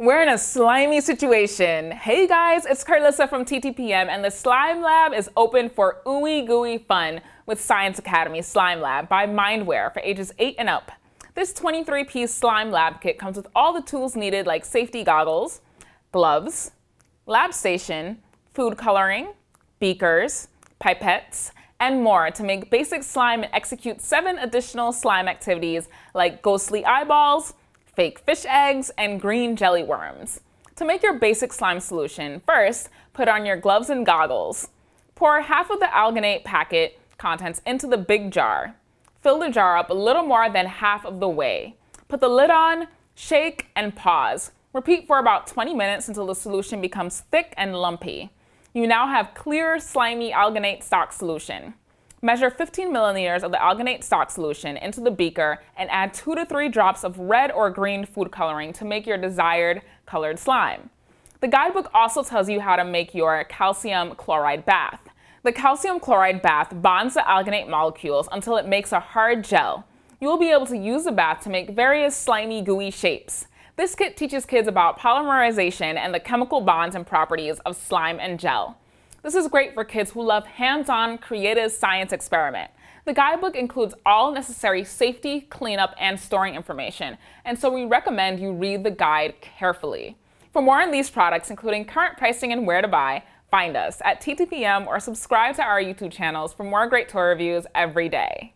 We're in a slimy situation. Hey guys, it's Carlissa from TTPM and the Slime Lab is open for ooey gooey fun with Science Academy Slime Lab by Mindware for ages 8 and up. This 23-piece Slime Lab kit comes with all the tools needed like safety goggles, gloves, lab station, food coloring, beakers, pipettes, and more to make basic slime and execute seven additional slime activities like ghostly eyeballs, fake fish eggs, and green jelly worms. To make your basic slime solution, first, put on your gloves and goggles. Pour half of the alginate packet contents into the big jar. Fill the jar up a little more than half of the way. Put the lid on, shake, and pause. Repeat for about 20 minutes until the solution becomes thick and lumpy. You now have clear, slimy alginate stock solution. Measure 15 milliliters of the alginate stock solution into the beaker and add 2 to 3 drops of red or green food coloring to make your desired colored slime. The guidebook also tells you how to make your calcium chloride bath. The calcium chloride bath bonds the alginate molecules until it makes a hard gel. You will be able to use the bath to make various slimy, gooey shapes. This kit teaches kids about polymerization and the chemical bonds and properties of slime and gel. This is great for kids who love hands-on creative science experiment. The guidebook includes all necessary safety, cleanup, and storing information, and so we recommend you read the guide carefully. For more on these products, including current pricing and where to buy, find us at TTPM or subscribe to our YouTube channels for more great toy reviews every day.